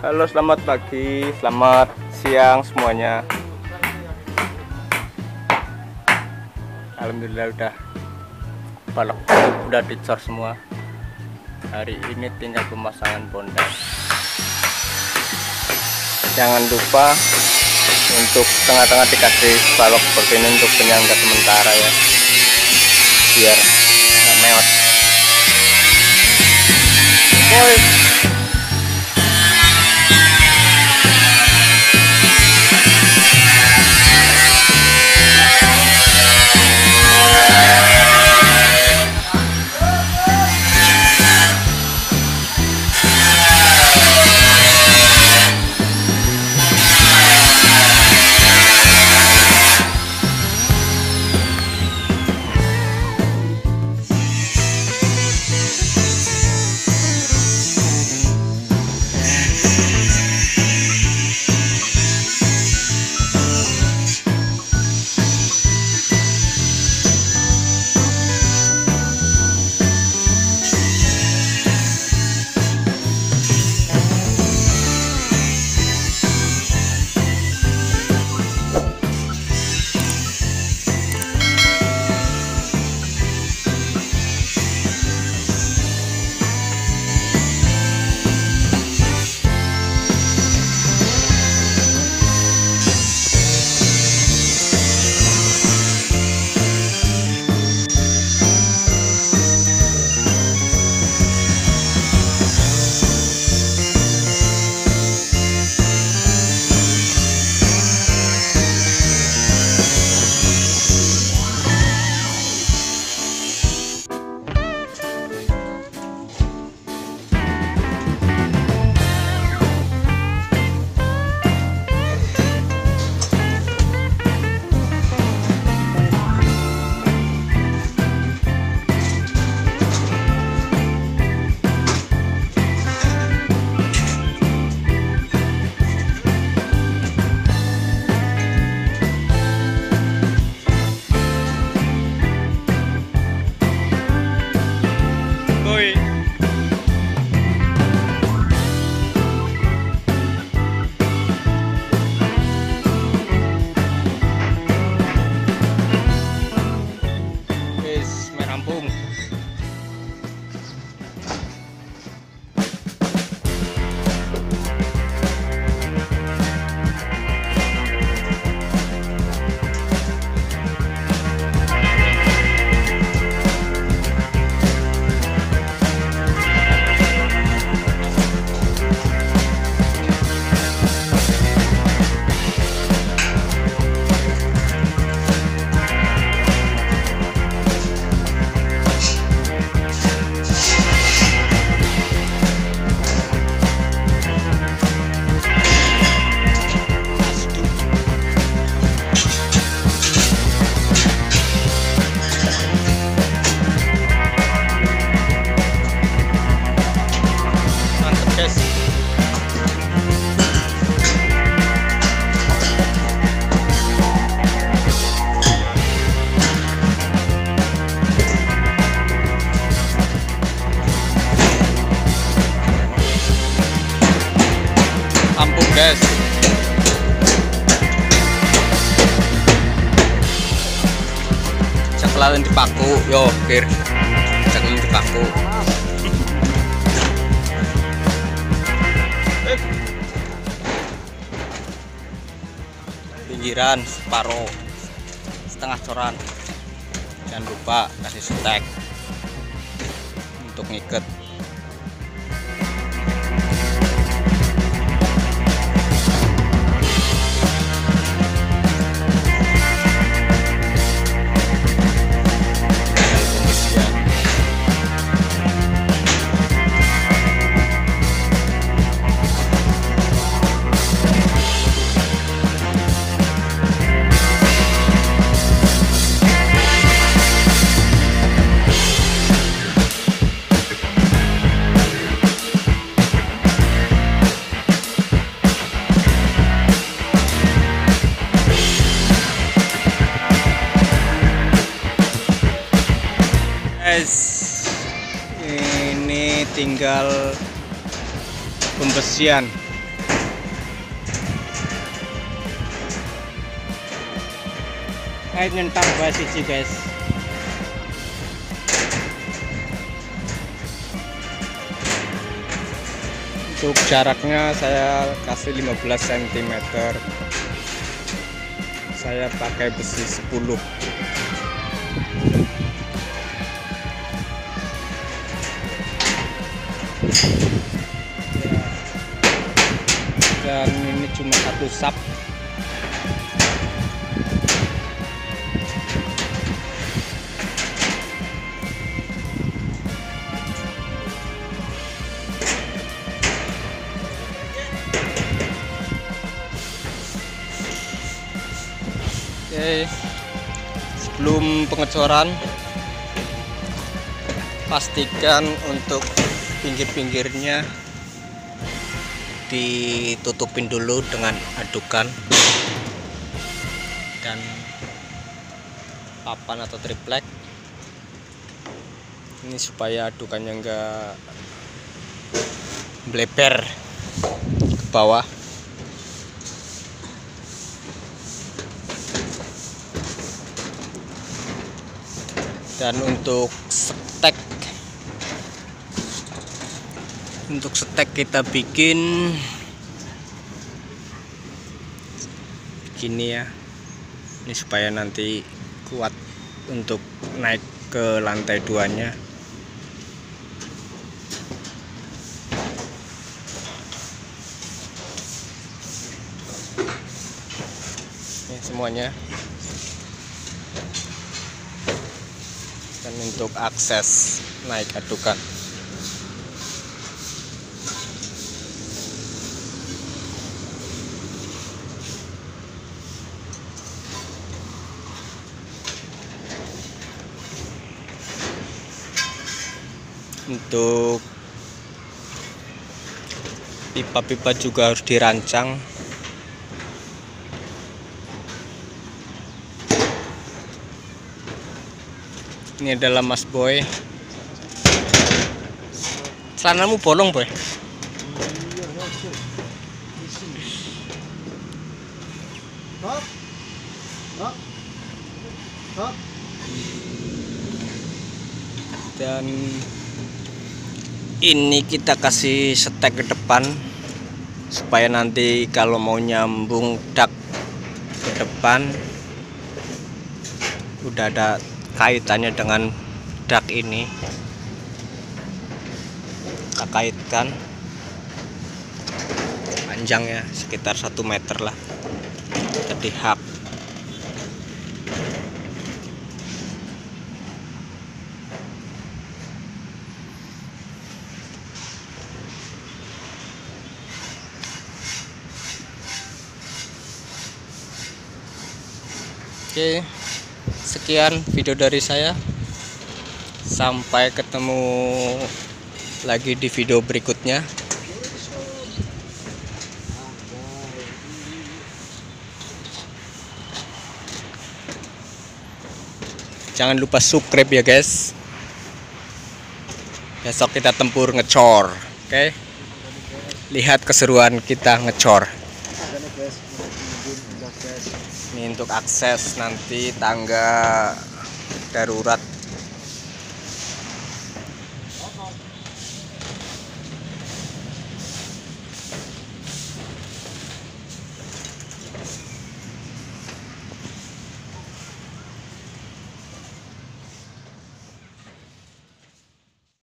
Halo, selamat pagi, selamat siang semuanya. Alhamdulillah udah balok udah dicor semua. Hari ini tinggal pemasangan bondan. Jangan lupa untuk tengah-tengah dikasih balok seperti ini untuk penyangga sementara ya, biar nggak meot. Boy. Guys. Ceklalin dipaku, yo, kir. Ceklalin dipaku. pinggiran separuh setengah coran jangan lupa kasih stek untuk ngiket guys ini tinggal pembersihan. air nyentak bahas siji guys. Untuk jaraknya saya kasih 15 cm saya pakai besi 10 dan ini cuma satu sap Oke, sebelum pengecoran pastikan untuk pinggir-pinggirnya ditutupin dulu dengan adukan dan papan atau triplek. Ini supaya adukannya enggak bleber ke bawah. Dan untuk stek untuk stek kita bikin. Begini ya. Ini supaya nanti kuat untuk naik ke lantai duanya. Ini semuanya. Dan untuk akses naik adukan untuk pipa-pipa juga harus dirancang. Ini adalah Mas Boy. Celanamu bolong Boy. Dan ini kita kasih setek ke depan supaya nanti kalau mau nyambung dak ke depan udah ada kaitannya dengan dak ini. Kita kaitkan panjangnya sekitar satu meter lah. Jadi hak Oke, sekian video dari saya. Sampai ketemu lagi di video berikutnya. Jangan lupa subscribe ya guys. Besok kita tempur ngecor, oke? Lihat keseruan kita ngecor. Agak guys, mungkin udah guys. Ini untuk akses nanti tangga darurat